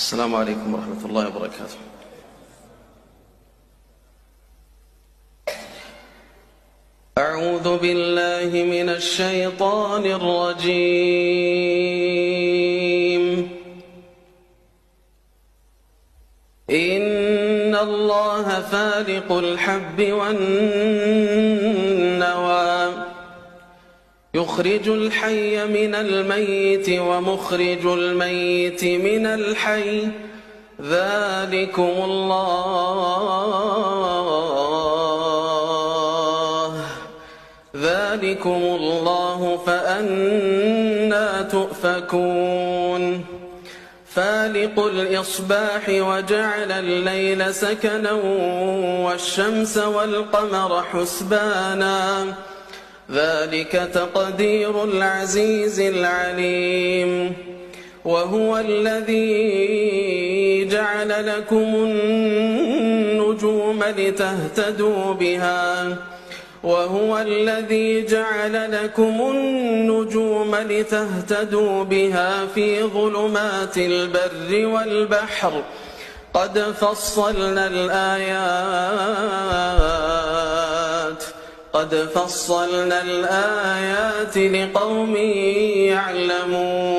السلام عليكم ورحمة الله وبركاته. أعوذ بالله من الشيطان الرجيم. إن الله فالق الحب والنوى يخرج الحي من الميت ومخرج الميت من الحي. ذلكم الله. ذلكم الله فأنا تؤفكون. فالق الإصباح وجعل الليل سكنا والشمس والقمر حسبانا. ذلك تقدير العزيز العليم. وهو الذي جعل لكم النجوم لتهتدوا بها. وهو الذي جعل لكم النجوم لتهتدوا بها في ظلمات البر والبحر. قد فصلنا الآيات قد فصلنا الآيات لقوم يعلمون.